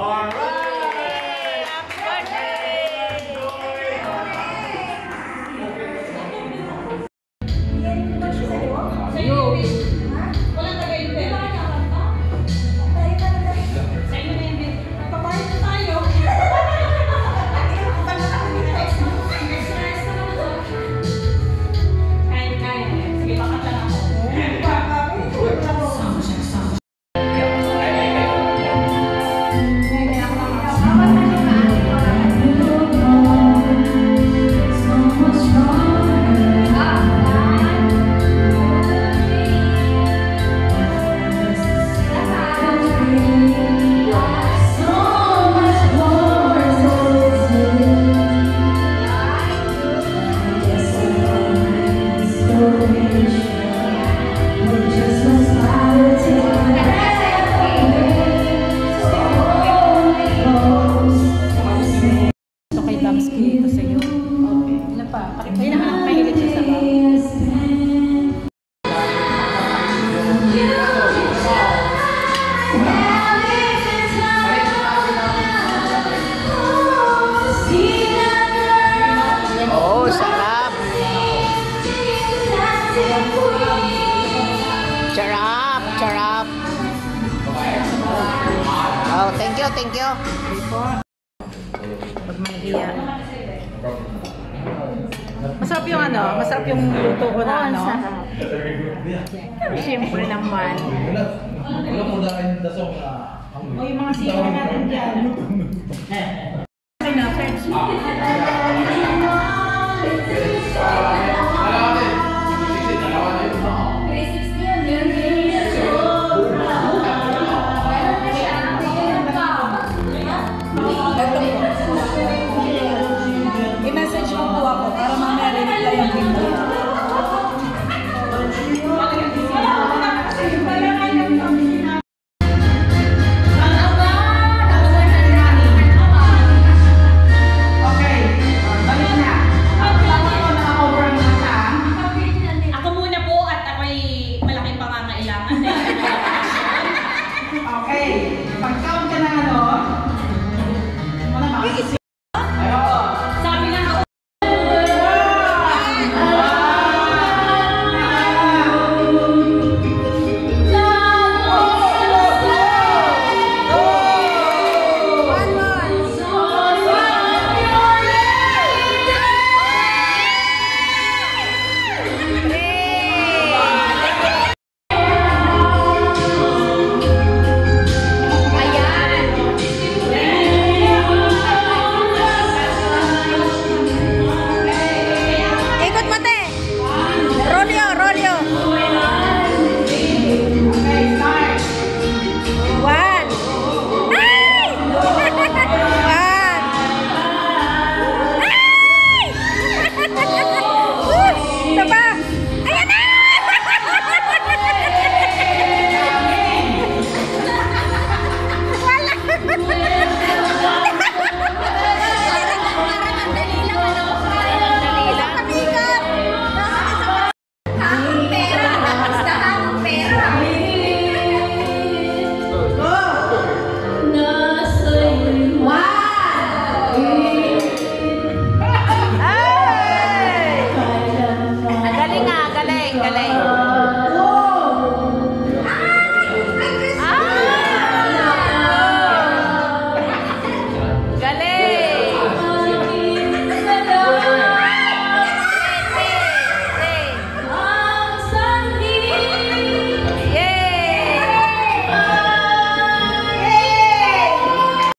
All right. You, thank you. Pag mahihiya. Masarap yung ano, masarap yung luto ko na ano. Siyempre naman. O yung mga siko natin dyan. Okay na, search. mình đã